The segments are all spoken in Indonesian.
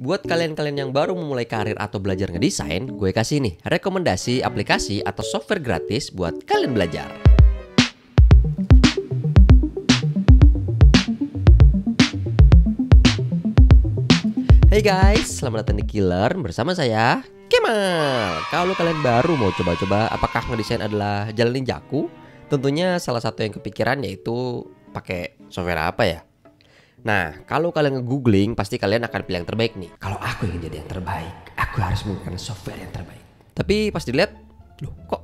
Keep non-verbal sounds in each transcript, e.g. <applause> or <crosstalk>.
Buat kalian-kalian yang baru memulai karir atau belajar ngedesain, gue kasih nih rekomendasi aplikasi atau software gratis buat kalian belajar. Hey guys, selamat datang di Killer bersama saya, Kemal. Kalau kalian baru mau coba-coba apakah ngedesain adalah jalan ninjaku? Tentunya salah satu yang kepikiran yaitu pakai software apa ya? Nah, kalau kalian nge-googling pasti kalian akan pilih yang terbaik nih. Kalau aku ingin jadi yang terbaik, aku harus menggunakan software yang terbaik. Tapi pas dilihat, loh kok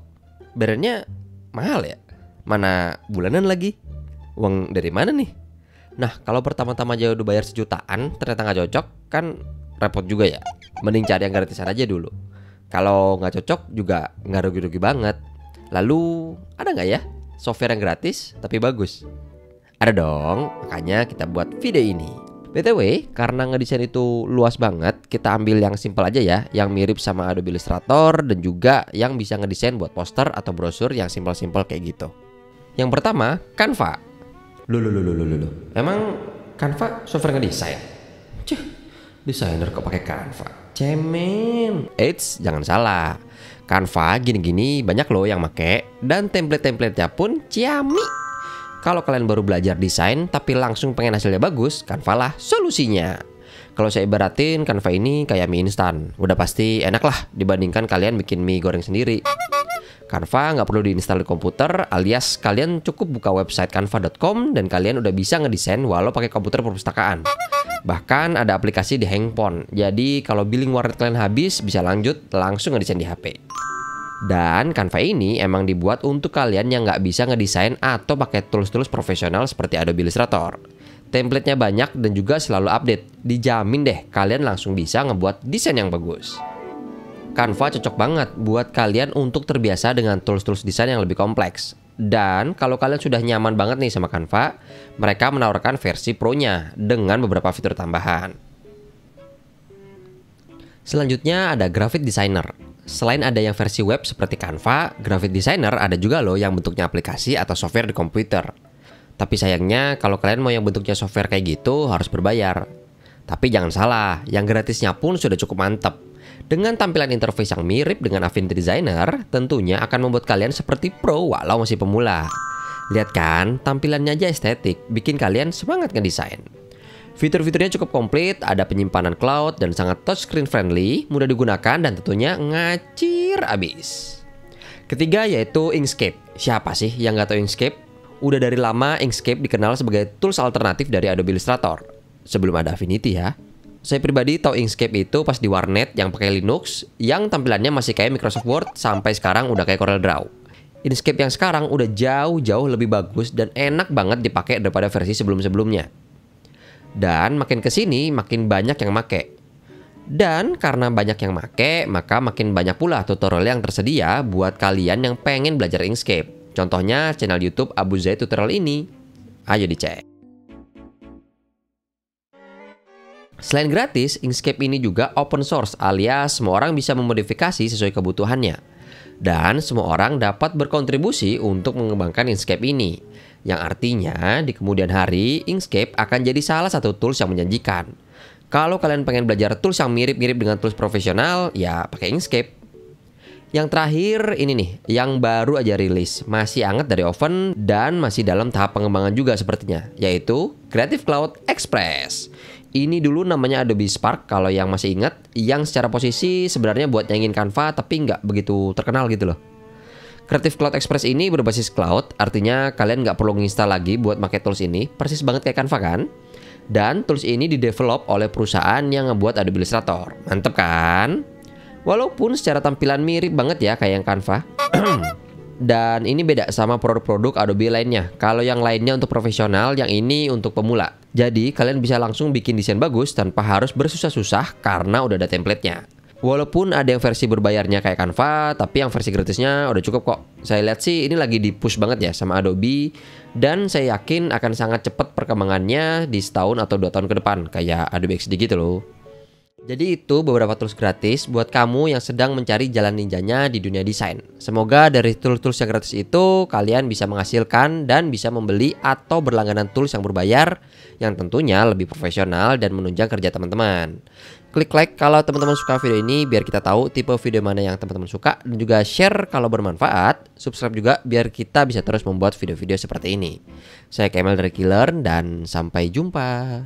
bayarnya mahal ya? Mana bulanan lagi? Uang dari mana nih? Nah, kalau pertama-tama aja udah bayar sejutaan, ternyata nggak cocok, kan repot juga ya. Mending cari yang gratisan aja dulu. Kalau nggak cocok juga nggak rugi-rugi banget. Lalu ada nggak ya software yang gratis tapi bagus? Ada dong, makanya kita buat video ini. BTW, karena ngedesain itu luas banget, kita ambil yang simple aja ya, yang mirip sama Adobe Illustrator dan juga yang bisa ngedesain buat poster atau brosur yang simple-simple kayak gitu. Yang pertama, Canva. Loh, loh, loh, loh. Emang Canva software ngedesain? Cih, desainer kok pakai Canva? Cemen. Eits, jangan salah. Canva gini-gini banyak loh yang make dan template-templatenya pun ciami. Kalau kalian baru belajar desain tapi langsung pengen hasilnya bagus, Canva lah solusinya. Kalau saya ibaratin Canva ini kayak mie instan, udah pasti enak lah dibandingkan kalian bikin mie goreng sendiri. Canva nggak perlu diinstal di komputer alias kalian cukup buka website canva.com dan kalian udah bisa ngedesain walau pakai komputer perpustakaan. Bahkan ada aplikasi di handphone. Jadi kalau billing warnet kalian habis bisa lanjut langsung ngedesain di HP. Dan Canva ini emang dibuat untuk kalian yang nggak bisa ngedesain atau pakai tools-tools profesional seperti Adobe Illustrator. Templatenya banyak dan juga selalu update. Dijamin deh kalian langsung bisa ngebuat desain yang bagus. Canva cocok banget buat kalian untuk terbiasa dengan tools-tools desain yang lebih kompleks. Dan kalau kalian sudah nyaman banget nih sama Canva, mereka menawarkan versi Pro-nya dengan beberapa fitur tambahan. Selanjutnya ada Graphic Designer. Selain ada yang versi web seperti Canva, Graphic Designer ada juga loh yang bentuknya aplikasi atau software di komputer. Tapi sayangnya kalau kalian mau yang bentuknya software kayak gitu harus berbayar. Tapi jangan salah, yang gratisnya pun sudah cukup mantap. Dengan tampilan interface yang mirip dengan Affinity Designer, tentunya akan membuat kalian seperti pro walau masih pemula. Lihat kan, tampilannya aja estetik, bikin kalian semangat ngedesain. Fitur-fiturnya cukup komplit, ada penyimpanan cloud dan sangat touchscreen friendly, mudah digunakan dan tentunya ngacir abis. Ketiga yaitu Inkscape. Siapa sih yang nggak tahu Inkscape? Udah dari lama Inkscape dikenal sebagai tools alternatif dari Adobe Illustrator. Sebelum ada Affinity ya. Saya pribadi tahu Inkscape itu pas di warnet yang pakai Linux, yang tampilannya masih kayak Microsoft Word sampai sekarang udah kayak Corel Draw. Inkscape yang sekarang udah jauh-jauh lebih bagus dan enak banget dipakai daripada versi sebelum-sebelumnya. Dan makin ke sini makin banyak yang make. Dan karena banyak yang make, maka makin banyak pula tutorial yang tersedia buat kalian yang pengen belajar Inkscape. Contohnya channel YouTube Abu Zaid Tutorial ini. Ayo dicek. Selain gratis, Inkscape ini juga open source alias semua orang bisa memodifikasi sesuai kebutuhannya. Dan semua orang dapat berkontribusi untuk mengembangkan Inkscape ini. Yang artinya di kemudian hari Inkscape akan jadi salah satu tools yang menjanjikan. Kalau kalian pengen belajar tools yang mirip-mirip dengan tools profesional, ya pakai Inkscape. Yang terakhir ini nih, yang baru aja rilis, masih hangat dari oven dan masih dalam tahap pengembangan juga sepertinya, yaitu Creative Cloud Express. Ini dulu namanya Adobe Spark kalau yang masih ingat, yang secara posisi sebenarnya buat nyanyiin Canva tapi nggak begitu terkenal gitu loh. Creative Cloud Express ini berbasis cloud, artinya kalian nggak perlu nginstal lagi buat pakai tools ini, persis banget kayak Canva kan? Dan tools ini didevelop oleh perusahaan yang ngebuat Adobe Illustrator. Mantep kan? Walaupun secara tampilan mirip banget ya kayak yang Canva. <clears throat> Dan ini beda sama produk-produk Adobe lainnya. Kalau yang lainnya untuk profesional, yang ini untuk pemula. Jadi kalian bisa langsung bikin desain bagus tanpa harus bersusah-susah karena udah ada templatenya. Walaupun ada yang versi berbayarnya kayak Canva, tapi yang versi gratisnya udah cukup kok. Saya lihat sih ini lagi di push banget ya sama Adobe dan saya yakin akan sangat cepat perkembangannya di setahun atau dua tahun ke depan kayak Adobe XD gitu loh. Jadi itu beberapa tools gratis buat kamu yang sedang mencari jalan ninjanya di dunia desain. Semoga dari tools-tools yang gratis itu kalian bisa menghasilkan dan bisa membeli atau berlangganan tools yang berbayar yang tentunya lebih profesional dan menunjang kerja teman-teman. Klik like kalau teman-teman suka video ini biar kita tahu tipe video mana yang teman-teman suka dan juga share kalau bermanfaat. Subscribe juga biar kita bisa terus membuat video-video seperti ini. Saya Kemal dari Killer dan sampai jumpa.